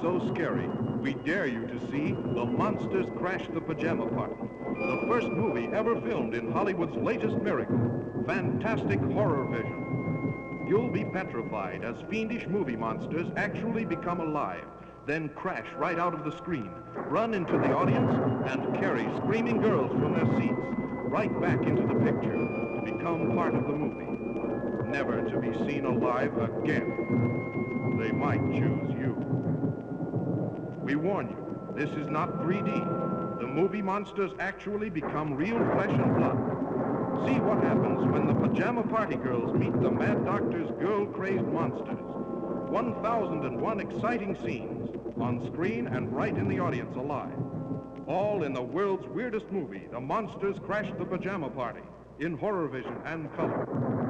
so scary, we dare you to see The Monsters Crash the Pajama Party, the first movie ever filmed in Hollywood's latest miracle, fantastic horror vision. You'll be petrified as fiendish movie monsters actually become alive, then crash right out of the screen, run into the audience, and carry screaming girls from their seats right back into the picture to become part of the movie, never to be seen alive again. They might choose. We warn you, this is not 3D. The movie monsters actually become real flesh and blood. See what happens when the pajama party girls meet the Mad Doctor's girl-crazed monsters. 1,001 exciting scenes, on screen and right in the audience alive. All in the world's weirdest movie, The Monsters Crash the Pajama Party, in horror vision and color.